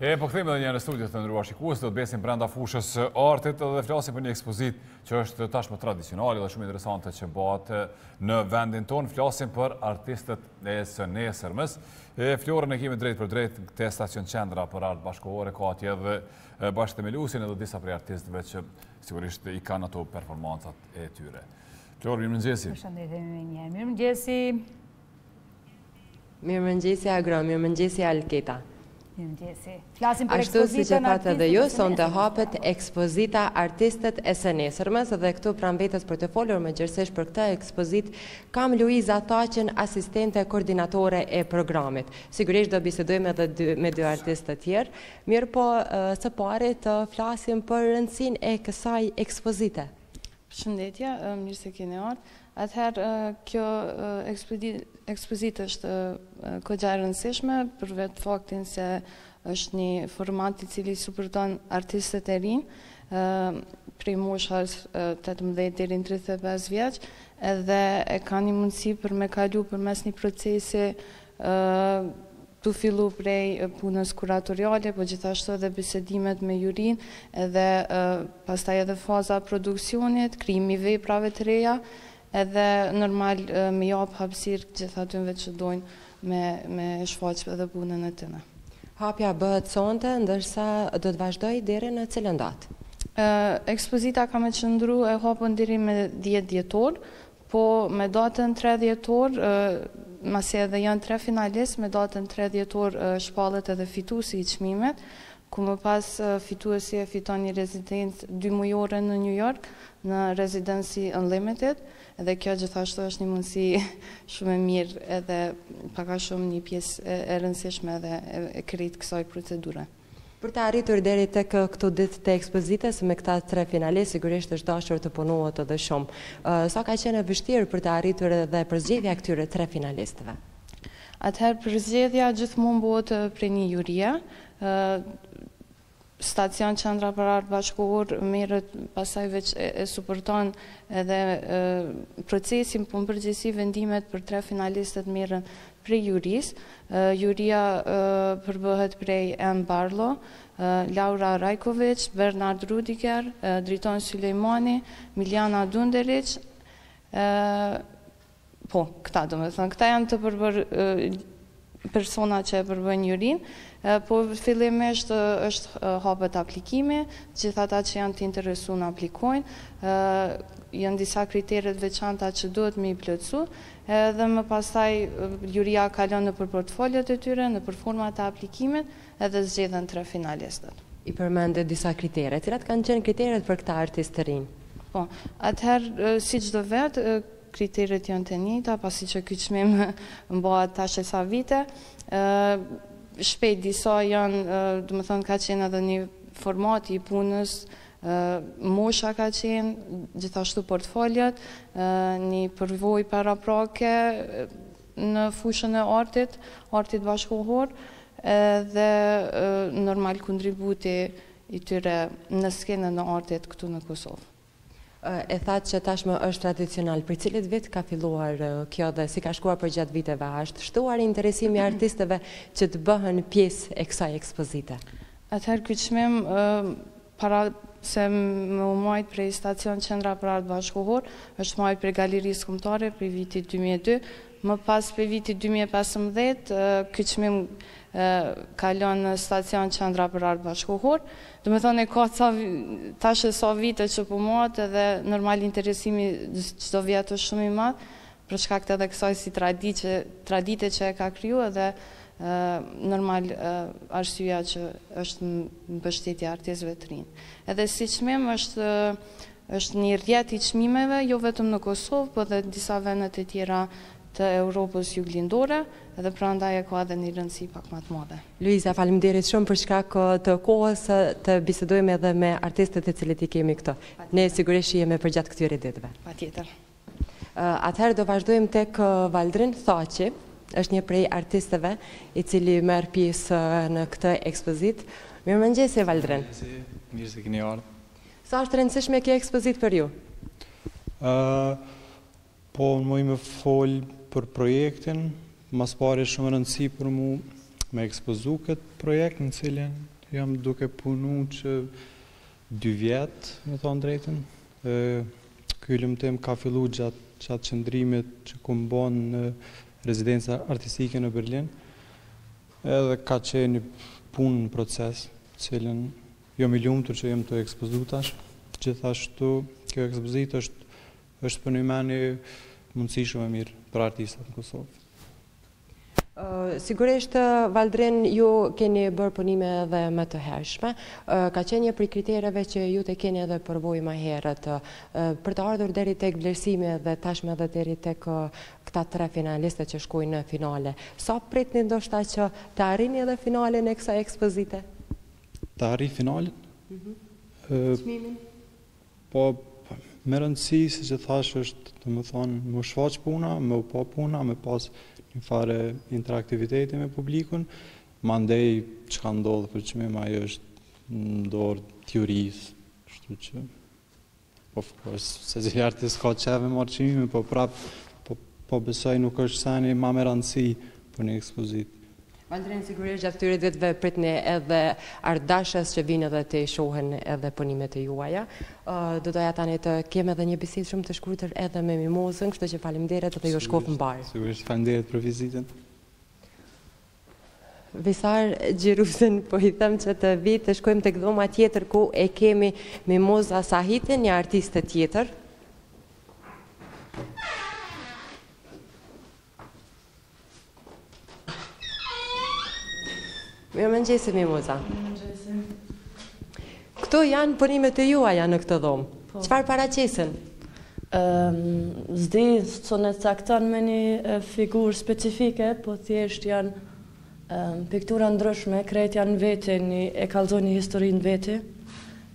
E po kthehemi edhe një në studio të nderuar shikues, do të mbesim brenda fushës së artit dhe flasim për një ekspozitë që është tashmë tradicionale dhe shumë interesante që bëhet në vendin tonë. Flasim për artistët e së nesërmes. E Florën e kemi drejtpërdrejt te stacion qendra për art bashkëkohore, ka atje edhe bashkëthemeluesin edhe disa prej artistëve që sigurisht i kanë ato performancat e tyre. Florë, mirëmëngjesi. Mirëmëngjesi. Mirëmëngjesi Agron, mirëmëngjesi Alketa. Mirëmëngjesi. Flasim për ekspozitën Ashtu siç e thatë edhe ju, sonte hapet ekspozita Artistët e së nesërmes dhe këtu pranë vetes për të folur më gjerësisht për këtë ekspozitë kam Luiza Thaqin, asistente koordinatore e programit. Sigurisht do bisedojmë edhe dy, me dy artistë të tjerë, mirëpo së pari të flasim për rëndësinë e kësaj ekspozite. Përshëndetje, mirë se keni ardhë. Atëherë kjo ekspozitë është goxha e rëndësishme për vetë faktin se është një format i cili suporton artistët e rinj prej moshës 18 deri në 35 vjeç, edhe e kanë një mundësi për me kalu përmes një procesi tu fillu prej punës kuratoriale, po gjithashtu edhe bisedimet me jurinë, edhe pastaj edhe faza e produksionit, krijimi i veprave të reja, edhe normal me japë hapësirë gjithë atyve që dojnë me me shfaq edhe punën e tyne. Hapja bëhet sonte, ndërsa do të vazhdojë deri në cilën datë? Ekspozita ka me qëndru e hapun deri me dhjetë dhjetor, Po me datën tre dhjetor, masi edhe janë tre finalistë, me datën tre dhjetor shpallet edhe fituesi i çmimit, ku më pas fituesi e fiton një rezidencë dymujore në New York, në Residency Unlimited, edhe kjo gjithashtu është një mundësi shumë e mirë edhe pak a shumë një pjesë e rëndësishme edhe e krejt kësaj procedure. Për të arritur deri tek këto ditë të ekspozitës me këta tre finalistë sigurisht është dashur të punohet edhe shumë. Sa ka qenë e vështirë për të arritur edhe përzgjedhja e këtyre tre finalistëve? Atëherë përzgjedhja gjithmonë bëhet prej një jurie. Stacion Qendra për Art Bashkëkohor merret pastaj veç e suporton edhe procesin, po në përgjithësi vendimet për tre finalistët merren Prej jurisë, Juria përbëhet prej Anne Barlow, Laura Raicovich, Bernhard Rüdiger, Driton Sulejmani, Miljana Dunderiç, po, këta domethënë, këta janë të përbërë persona që e përbëjnë jurinë, po fillimisht është hapet aplikimi, të gjithë ata që janë të interesun aplikojnë, janë disa kritere të veçanta që duhet me i plotësu, Edhe më pastaj juria kalon nëpër portfoliot e tyre, nëpër format e aplikimit edhe zgjidhen tre finalistët. I përmendët disa kritere, cilat kanë qenë kriteret për këta artistë të rinj? Po, atëherë si çdo vit, kriteret janë të njëjta, pasi që ky çmim mbahet tash e ca vite. Shpejt disa janë, domethënë ka qenë edhe një format i punës, Mosha ka qenë, gjithashtu portfoljet, një përvojë paraprake në fushën e artit, artit bashkëkohor, dhe normal kontributi i tyre në skenën e artit këtu në Kosovë. E thatë që tashmë është tradicional, prej cilit vit ka filluar kjo dhe si ka shkuar përgjatë viteve, a është shtuar interesimi i artistëve që të bëhen pjesë e kësaj ekspozite? Atëherë ky çmim para se me u majtë prej Stacion Qendra për Art Bashkëkohor, është majtë prej Galerisë Kombëtare prej vitit dy mijë e dy. Më pas prej vitit dy mijë e pesëmbëdhjetë ky çmim kalon në Stacion Qendra për Art Bashkëkohor. Domethënë e ka tash e sa vite që po mahet edhe normal interesimi çdo vjet është shumë i madh, për shkak edhe kësaj si tradite që e ka kriju edhe normal arsyeja që është mbështetje e artistëve të rinj. Edhe si çmim është është një rrjet i çmimeve jo vetëm në Kosovë, po edhe në disa vende të tjera të Europës Juglindore, edhe prandaj e ka edhe një rëndësi pak më të madhe. Luiza, faleminderit shumë për shkak të kohës të bisedojmë edhe me artistët të cilët i kemi këtu. Ne sigurisht shihemi përgjatë këtyre ditëve. Patjetër. Atëherë do vazhdojmë tek Valdrin Thaqi, është një prej artistëve i cili merr pjesë në këtë ekspozitë. Mirëmëngjesi Valdrin. Mirëmëngjesi, mirë se keni ardhur. Sa është e rëndësishme kjo ekspozitë për ju? Po muj me fol për projektin, mas pari është shumë me rëndësi për mu me ekspozu këtë projekt në të cilin jam duke punu që Dy vjet, me thënë të drejtën. Ky hulumtim ka fillu gjatë gjatë qëndrimit që kum bo në rezidenca artistike në Berlin, edhe ka qenë një punë në proces, të cilin jom i lumtur që jem tu ekspozu tash. Gjithashtu, kjo ekspozitë është është për njëmend një mundësi shumë e mirë për artistat në Kosovë. Sigurisht, Valdrin, ju keni bërë punime edhe më të hershme. Ka qenë një prej kritereve që ju të keni edhe përvojë më herët. Për të ardhur deri tek vlerësimi dhe tashmë edhe deri tek këta tre finalistët që shkojnë në finale. Sa pritni ndoshta që të arrini edhe finalen e kësaj ekspozite? Të arri finalen? Mhm. Çmimin? Po më rëndësi siç e thashë është, domethënë, më shfaq puna, me u pa puna, me pas një farë interaktiviteti me publikun. Mandej çka ndodh për çmim ajo është në dorë të jurisë, kështu që of course, secili artist ka qef me marrë çmimin, po prap po, po besoj nuk është seni ma me rëndësi për një ekspozitë. Valdrin sigurisht gjatë këtyre ditëve pritni edhe artdashës që vijnë edhe të shohin edhe punimet e juaja. Do doja tani të kem edhe një bisedë shumë të shkurtër edhe me Mimozën, kështu që faleminderit dhe ju shkoftë mbarë. Sigurisht, faleminderit për vizitën. Visar xhiruesin, po i them që të vijë të shkojmë tek dhoma tjetër ku e kemi Mimoza Sahitin, një artiste tjetër. Mirë mëngjesi, Mimoza. Mirë mëngjesi. Këto janë punimet e juaja në këtë dhomë. Po. Çfarë paraqesin? S'di, s'e caktoj me një figurë specifike, po thjesht janë piktura t'ndryshme, krejt janë n'vete, e kallzojnë historinë n'vete,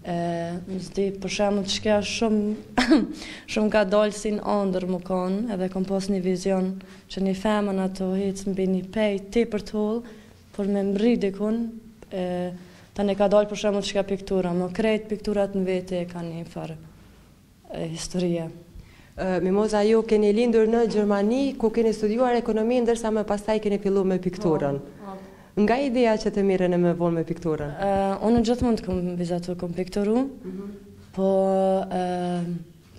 E, ëm s'di, për shembull qikjo shumë, shumë ka dalë si në andër me konë, edhe kom pas një vizion që një femën është tu hecë mbi një pe tepër të hollë, për me mri dikun, e, tani ka dalë për shembull qikjo piktura, ëm krejt pikturat në vete e kanë një farë. historie. Mimoza ju keni lindur në Gjermani ku keni studiuar ekonomi ndërsa më pastaj keni fillu me pikturën. Nga ideja që të merreni më vonë me pikturën? Unë gjithmonë kam vizatur kam pikturu, po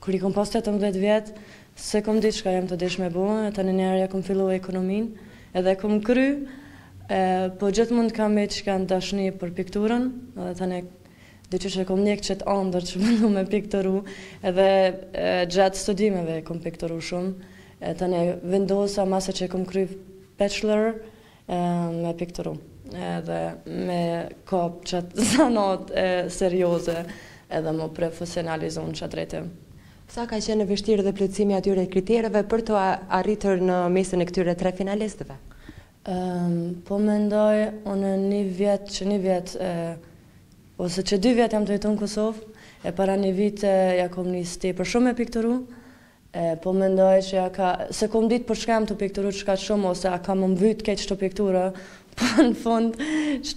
kur i kam pas tetëmbëdhjetë vjet s'e kam dit çka jam tu dash me bo e tani niher e kam fillu ekonominë edhe e kam kry po gjithmonë kam ende dashni për pikturën edhe tani Diqysh e kom ndjek qëtë ëndërr që m'u marr me pikturë, edhe gjatë studimeve kom piktoru shumë, e tani vendosa mase që kom kry bachelor me pikturu, edhe me kap qëtë zanat serioze edhe m'u profesionalizu në qëtë drejtim. Sa ka qenë e vështirë dhe plotësimi i atyre kritereve për të arritur në mesin e këtyre tre finalistëve? Po mendoj unë ni vjet, qe ni vjet ose qe dy vjet jam tu jetu në Kosovë e para ni vite ja kom nis tepër shumë me pikturu e po mendoj që ja ka s'e kom dit për çka jam tu pikturu çka shumë ose a ka më mbyt keq kto piktura po në fund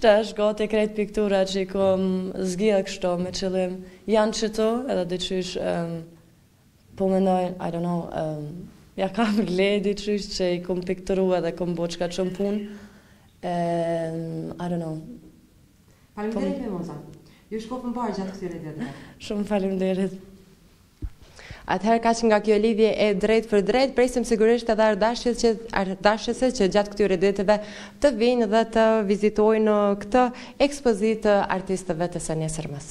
tash është gati krejt pikturat që i kom zgjedh kështu me qëllim jan qëtu edhe diqysh Po mendoj, I don't know, ja kam Ledit, qysh që i kom pikturu edhe kom bo kaq shumë punë, e I don't know. Faleminderit Mimoza. Ju shkoftë mbarë gjatë këtyre ditëve. Shumë faleminderit. Atëherë kaq nga kjo lidhje e drejtpërdrejtë, presim sigurisht edhe artdashësit që gjatë këtyre ditëve të vijnë dhe të vizitojnë këtë ekspozitë të artistëve të së nesërmes.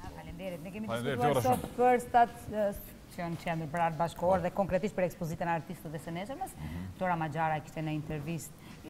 Faleminderit. Ne kemi diskutuar sot për Stacion Qendër për Art Bashkëkohor dhe konkretisht për ekspozitën Artistët e së nesërmes. Dora Maxhara ishte në intervistë